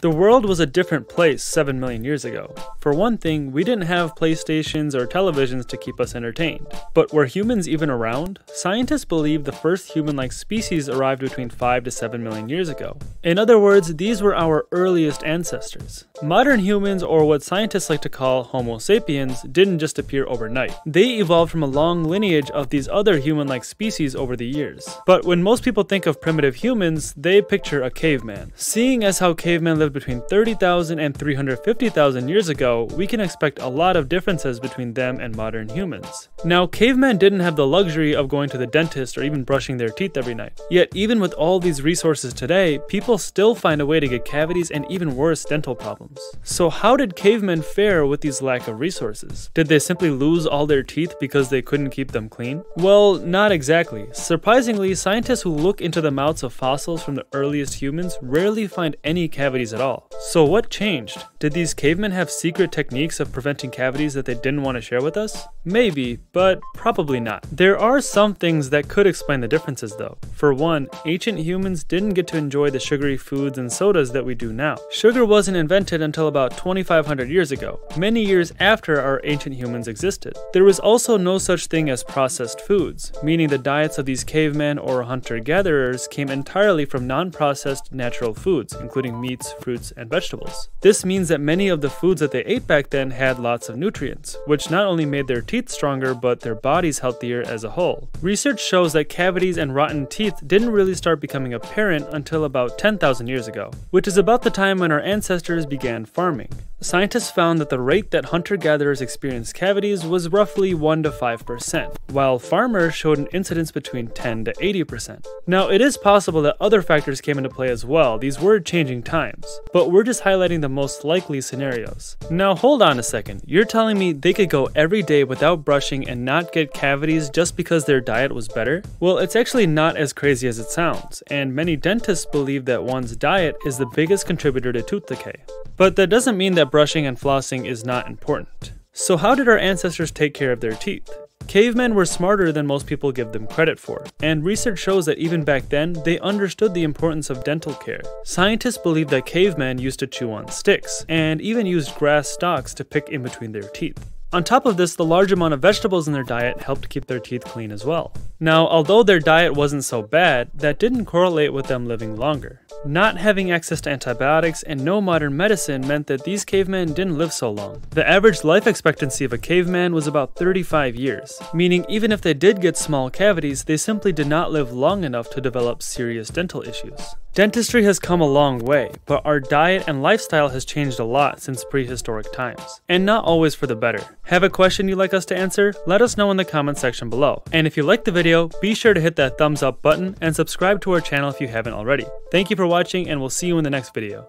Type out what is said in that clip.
The world was a different place 7 million years ago. For one thing, we didn't have PlayStations or televisions to keep us entertained. But were humans even around? Scientists believe the first human-like species arrived between 5 to 7 million years ago. In other words, these were our earliest ancestors. Modern humans, or what scientists like to call Homo sapiens, didn't just appear overnight. They evolved from a long lineage of these other human-like species over the years. But when most people think of primitive humans, they picture a caveman. Seeing as how cavemen lived between 30,000 and 350,000 years ago, we can expect a lot of differences between them and modern humans. Now, cavemen didn't have the luxury of going to the dentist or even brushing their teeth every night. Yet, even with all these resources today, people still find a way to get cavities and even worse dental problems. So how did cavemen fare with these lack of resources? Did they simply lose all their teeth because they couldn't keep them clean? Well, not exactly. Surprisingly, scientists who look into the mouths of fossils from the earliest humans rarely find any cavities at all. So what changed? Did these cavemen have secret techniques of preventing cavities that they didn't want to share with us? Maybe, but probably not. There are some things that could explain the differences though. For one, ancient humans didn't get to enjoy the sugary foods and sodas that we do now. Sugar wasn't invented until about 2500 years ago, many years after our ancient humans existed. There was also no such thing as processed foods, meaning the diets of these cavemen or hunter-gatherers came entirely from non-processed natural foods, including meats, fruits, and vegetables. This means that many of the foods that they ate back then had lots of nutrients, which not only made their teeth stronger, but their bodies healthier as a whole. Research shows that cavities and rotten teeth didn't really start becoming apparent until about 10,000 years ago, which is about the time when our ancestors began farming. Scientists found that the rate that hunter-gatherers experienced cavities was roughly 1 to 5%, while farmers showed an incidence between 10 to 80%. Now, it is possible that other factors came into play as well, these were changing times, but we're just highlighting the most likely scenarios. Now, hold on a second, you're telling me they could go every day without brushing and not get cavities just because their diet was better? Well, it's actually not as crazy as it sounds, and many dentists believe that one's diet is the biggest contributor to tooth decay. But that doesn't mean that brushing and flossing is not important. So how did our ancestors take care of their teeth? Cavemen were smarter than most people give them credit for, and research shows that even back then, they understood the importance of dental care. Scientists believe that cavemen used to chew on sticks, and even used grass stalks to pick in between their teeth. On top of this, the large amount of vegetables in their diet helped keep their teeth clean as well. Now, although their diet wasn't so bad, that didn't correlate with them living longer. Not having access to antibiotics and no modern medicine meant that these cavemen didn't live so long. The average life expectancy of a caveman was about 35 years, meaning even if they did get small cavities, they simply did not live long enough to develop serious dental issues. Dentistry has come a long way, but our diet and lifestyle has changed a lot since prehistoric times, and not always for the better. Have a question you'd like us to answer? Let us know in the comment section below. And if you liked the video, be sure to hit that thumbs up button and subscribe to our channel if you haven't already. Thank you for watching and we'll see you in the next video.